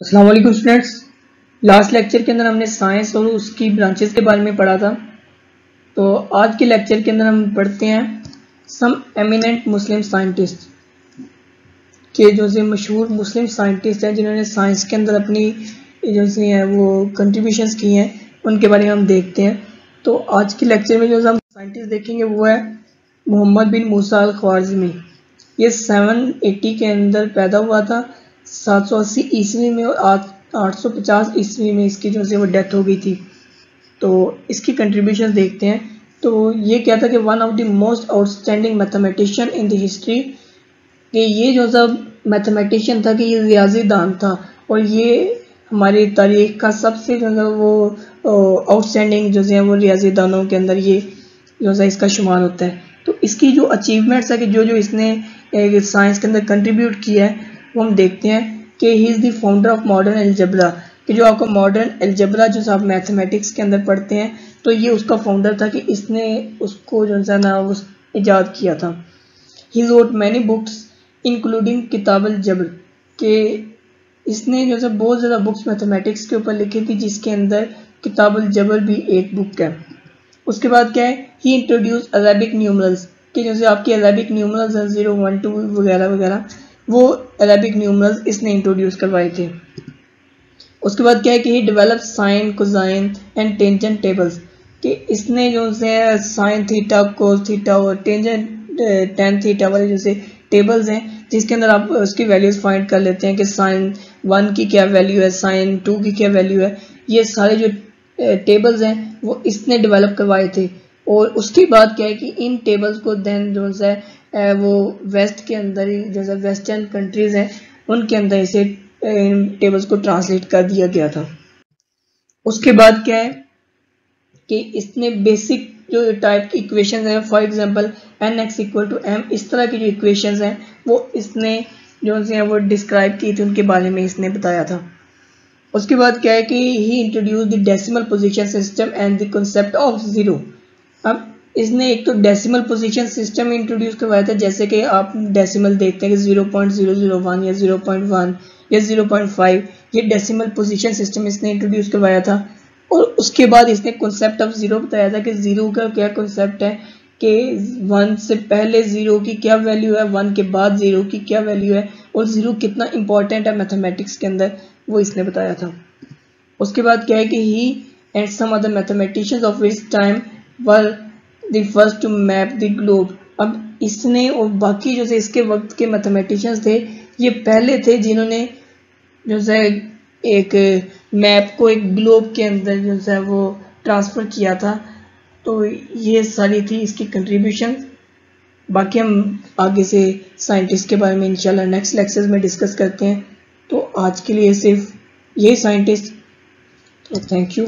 अस्सलाम वालेकुम students. Last lecture के अंदर हमने साइंस और उसकी ब्रांचेस के बारे में पढ़ा था। तो आज के लेक्चर के अंदर हम पढ़ते हैं सम एमिनेंट मुस्लिम साइंटिस्ट के जो से मशहूर मुस्लिम साइंटिस्ट हैं, जिन्होंने साइंस के अंदर अपनी जो से हैं, वो कंट्रीब्यूशंस की हैं, उनके बारे में हम देखते हैं। तो आज के लेक्चर में जो हम साइंटिस्ट देखेंगे, वो है मोहम्मद बिन मूसा अल ख्वारजमी ये 780 के अंदर पैदा हुआ था। 780 ईस्वी में और आठ सौ पचास ईस्वी में इसकी जो है वो डेथ हो गई थी। तो इसकी कंट्रीब्यूशन देखते हैं। तो ये क्या था कि one of the most outstanding mathematician in the history कि ये जो सब मैथमेटिशियन था कि ये रियाजी दान था। और ये हमारी तारीख का सबसे जो है वो आउटस्टैंडिंग जो है वो रियाजी दानों के अंदर ये जो है इसका शुमार होता है। तो इसकी जो अचीवमेंट्स है कि जो जो इसने साइंस के अंदर कंट्रीब्यूट किया है वो हम देखते हैं कि he is the founder of modern algebra कि जो आपको मॉडर्न एल्जबरा जो आप मैथमेटिक्स के अंदर पढ़ते हैं तो ये उसका फाउंडर था कि इसने उसको जो है ना, उस ईजाद किया था। He wrote many books including किताब जबर के इसने जो है बहुत ज़्यादा बुक्स मैथमेटिक्स के ऊपर लिखी थी, जिसके अंदर किताब जबर भी एक बुक है। उसके बाद क्या है? ही इंट्रोड्यूस अरेबिक न्यूमरल्स कि जैसे आपकी अरेबिक न्यूमरल्स हैं ज़ीरो वन टू वगैरह वगैरह। वो अरेबिक न्यूमरल्स इसने इंट्रोड्यूस करवाए थे। उसके बाद क्या है कि he develop sine cosine and tangent tables कि इसने जो है साइन थीटा कोस थीटा और टेंजन टेन थीटा वाले जैसे टेबल्स हैं, जिसके अंदर आप उसकी वैल्यूज़ फाइंड कर लेते हैं कि साइन वन की क्या वैल्यू है साइन टू की क्या वैल्यू है, ये सारे जो टेबल्स हैं, वो इसने डेवलप करवाए थे। और उसके बाद क्या है कि इन टेबल्स को देन जो है वो वेस्ट के अंदर ही, जैसे वेस्टर्न कंट्रीज़ हैं, उनके अंदर इसे इन टेबल्स को ट्रांसलेट कर दिया गया था। उसके बाद क्या है कि इसने बेसिक जो टाइप की इक्वेशन है for example n x equal to m इस तरह की जो इक्वेशन हैं, वो इसने जो है, वो डिस्क्राइब की थी, उनके बारे में इसने बताया था। उसके बाद क्या है कि he introduce the decimal position system and the concept of zero अब इसने एक तो डेसिमल पोजीशन सिस्टम इंट्रोड्यूस करवाया था, जैसे कि आप डेसिमल देखते हैं कि zero point zero zero one या ज़ीरो पॉइंट वन या ज़ीरो पॉइंट फाइव ये डेसिमल पोजीशन सिस्टम इसने इंट्रोड्यूस करवाया था। और उसके बाद इसने कॉन्सेप्ट ऑफ़ ज़ीरो बताया था कि ज़ीरो का क्या कॉन्सेप्ट है कि वन से पहले ज़ीरो की क्या वैल्यू है वन के बाद ज़ीरो की क्या वैल्यू है, और ज़ीरो कितना इंपॉर्टेंट है मैथमेटिक्स के अंदर, वो इसने बताया था। उसके बाद क्या है कि he and some other mathematicians of its time were the first to map the globe अब इसने और बाकी जो है इसके वक्त के मैथमेटिशियंस थे, ये पहले थे जिन्होंने जो है, एक मैप को एक ग्लोब के अंदर जो है, वो ट्रांसफ़र किया था। तो ये सारी थी इसकी कंट्रीब्यूशन बाकी हम आगे से साइंटिस्ट के बारे में इंशाल्लाह नेक्स्ट लेक्चर में डिस्कस करते हैं। तो आज के लिए सिर्फ़ यही साइंटिस्ट तो थैंक यू